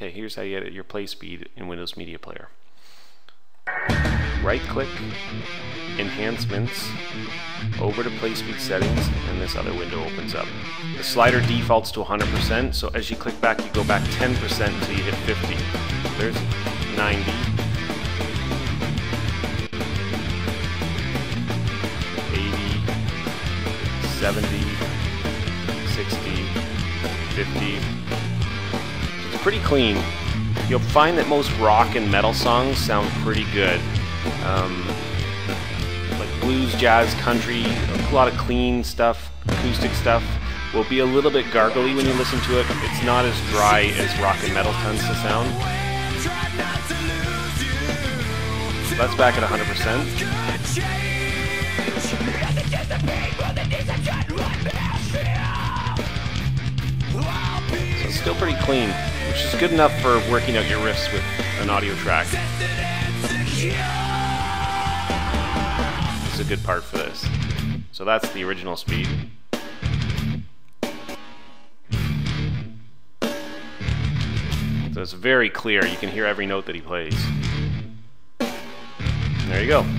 Okay, here's how you edit your play speed in Windows Media Player. Right click, enhancements, over to play speed settings, and this other window opens up. The slider defaults to 100%, so as you click back, you go back 10% until you hit 50. There's 90. 80, 70, 60, 50. Pretty clean. You'll find that most rock and metal songs sound pretty good. Um, like blues, jazz, country, a lot of clean stuff, acoustic stuff will be a little bit gargly when you listen to it. It's not as dry as rock and metal tends to sound. So that's back at 100%. So it's still pretty clean, which is good enough for working out your riffs with an audio track. This is a good part for this. So that's the original speed. So it's very clear. You can hear every note that he plays. There you go.